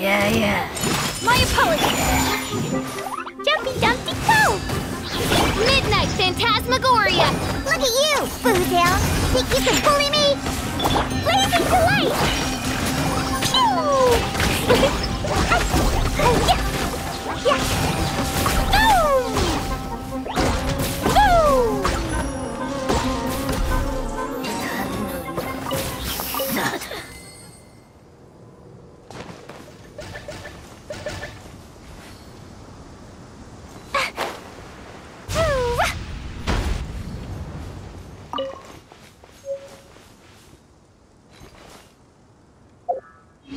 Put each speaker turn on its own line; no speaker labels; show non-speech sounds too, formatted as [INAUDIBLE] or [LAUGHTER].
Yeah, yeah. My apologies.
Jumpy Dumpty go!
Midnight Phantasmagoria!
Look at you, Boozle! Think you can bully me? Blazing Delight! Pew! [LAUGHS] Oh, yeah! Yeah! Boom! Boom!